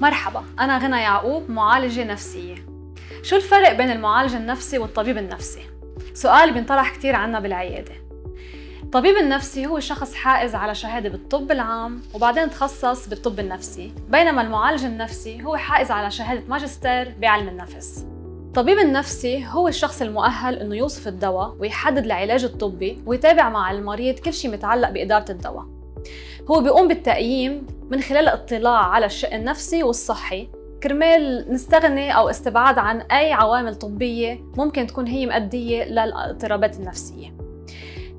مرحبا أنا غنى يعقوب معالجة نفسية. شو الفرق بين المعالج النفسي والطبيب النفسي؟ سؤال بينطرح كتير عنا بالعيادة. الطبيب النفسي هو شخص حائز على شهادة بالطب العام وبعدين تخصص بالطب النفسي. بينما المعالج النفسي هو حائز على شهادة ماجستير بعلم النفس. الطبيب النفسي هو الشخص المؤهل إنه يوصف الدواء ويحدد العلاج الطبي ويتابع مع المريض كل شيء متعلق بإدارة الدواء. هو بيقوم بالتقييم من خلال الاطلاع على الشق النفسي والصحي كرمال نستغني أو استبعاد عن أي عوامل طبية ممكن تكون هي مؤدية للاضطرابات النفسية.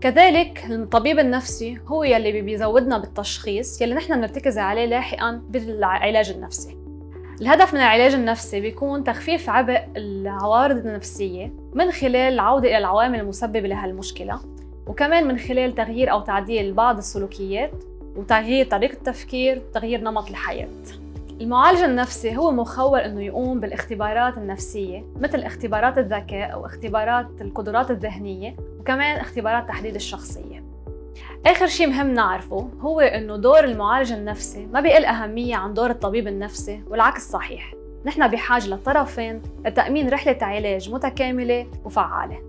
كذلك الطبيب النفسي هو يلي بيزودنا بالتشخيص يلي نحن بنرتكز عليه لاحقا بالعلاج النفسي. الهدف من العلاج النفسي بيكون تخفيف عبء العوارض النفسية من خلال العودة إلى العوامل المسببة لهالمشكلة وكمان من خلال تغيير أو تعديل بعض السلوكيات وتغيير طريقة التفكير وتغيير نمط الحياة. المعالج النفسي هو مخول إنه يقوم بالاختبارات النفسية مثل اختبارات الذكاء أو اختبارات القدرات الذهنية وكمان اختبارات تحديد الشخصية. آخر شيء مهم نعرفه هو إنه دور المعالج النفسي ما بيقل أهمية عن دور الطبيب النفسي والعكس صحيح. نحن بحاجة للطرفين لتأمين رحلة علاج متكاملة وفعالة.